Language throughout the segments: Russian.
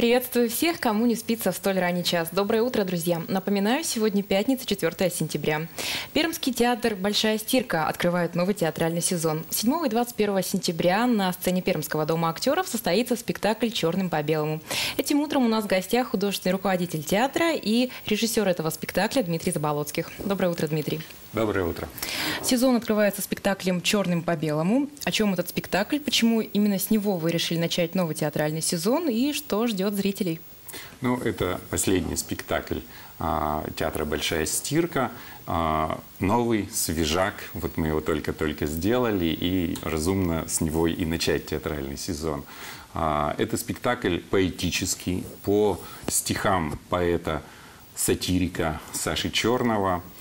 Приветствую всех, кому не спится в столь ранний час. Доброе утро, друзья. Напоминаю, сегодня пятница, 4 сентября. Пермский театр «Большая стирка» открывает новый театральный сезон. 7 и 21 сентября на сцене Пермского дома актеров состоится спектакль «Черным по белому». Этим утром у нас в гостях художественный руководитель театра и режиссер этого спектакля Дмитрий Заболоцких. Доброе утро, Дмитрий. Доброе утро. Сезон открывается спектаклем «Черным по белому». О чем этот спектакль, почему именно с него вы решили начать новый театральный сезон и что ждет зрителей? Ну, это последний спектакль а, театра «Большая стирка». А, новый, свежак. Вот мы его только-только сделали, и разумно с него и начать театральный сезон. А, это спектакль поэтический по стихам поэта-сатирика Саши Черного –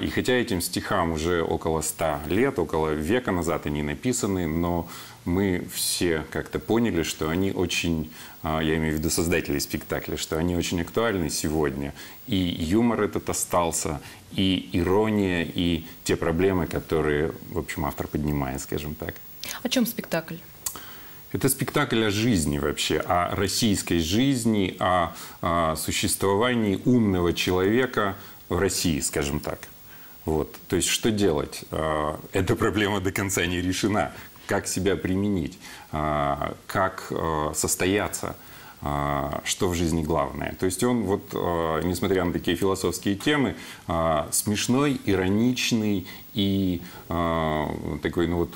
и хотя этим стихам уже около ста лет, около века назад они написаны, но мы все как-то поняли, что они очень, а, я имею в виду создателей спектакля, что они очень актуальны сегодня. И юмор этот остался, и ирония, и те проблемы, которые, в общем, автор поднимает, скажем так. О чем спектакль? Это спектакль о жизни вообще, о российской жизни, о, о существовании умного человека в России, скажем так. Вот. То есть что делать? А, эта проблема до конца не решена. Как себя применить? А, как а, состояться? что в жизни главное. То есть он, вот, несмотря на такие философские темы, смешной, ироничный и такой, ну вот,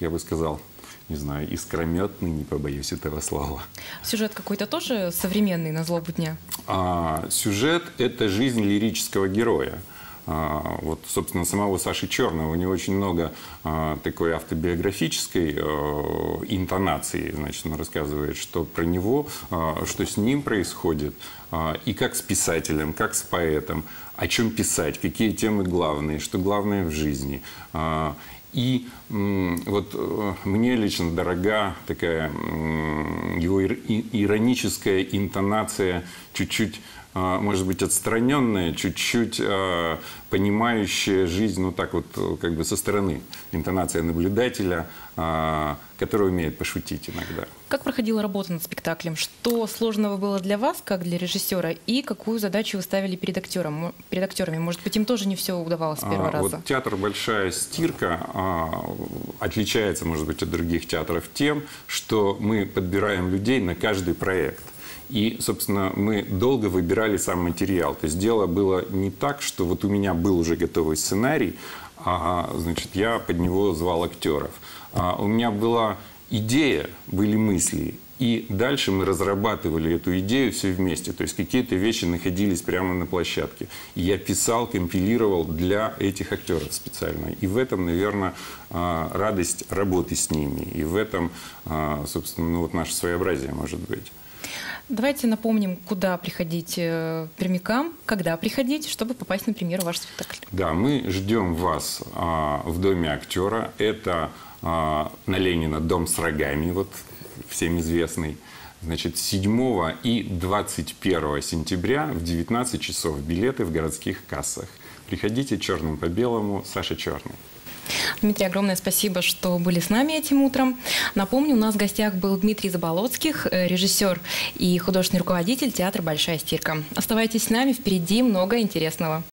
я бы сказал, не знаю, искрометный, не побоюсь этого слова. Сюжет какой-то тоже современный на злобу дня? А, сюжет – это жизнь лирического героя. А, вот, собственно, самого Саши Черного, у него очень много а, такой автобиографической а, интонации, значит, он рассказывает, что про него, а, что с ним происходит, а, и как с писателем, как с поэтом, о чем писать, какие темы главные, что главное в жизни. А, и вот э, мне лично дорога такая его ироническая интонация, чуть-чуть, а, может быть, отстраненная, чуть-чуть а, понимающая жизнь, ну так вот, как бы со стороны. Интонация наблюдателя, а, который умеет пошутить иногда. Как проходила работа над спектаклем? Что сложного было для вас, как для режиссера, и какую задачу вы ставили перед актером, перед актерами? Может быть, им тоже не все удавалось с первого а, раза? Вот театр «Большая стирка» а, отличается, может быть, от других театров тем, что мы подбираем людей на каждый проект. И, собственно, мы долго выбирали сам материал. То есть дело было не так, что вот у меня был уже готовый сценарий, а, значит, я под него звал актеров. А, у меня была идея, были мысли, и дальше мы разрабатывали эту идею все вместе. То есть какие-то вещи находились прямо на площадке. И я писал, компилировал для этих актеров специально. И в этом, наверное, а, радость работы с ними. И в этом, а, собственно, ну, вот наше своеобразие может быть. Давайте напомним, куда приходить э, прямикам, когда приходить, чтобы попасть, например, в ваш спектакль. Да, мы ждем вас а, в Доме актера. Это на Ленина дом с рогами, вот всем известный. Значит, 7 и 21 сентября в 19 часов билеты в городских кассах. Приходите черным по белому, Саша Черный. Дмитрий, огромное спасибо, что были с нами этим утром. Напомню, у нас в гостях был Дмитрий Заболоцких, э, режиссер и художественный руководитель театра «Большая стирка». Оставайтесь с нами, впереди много интересного.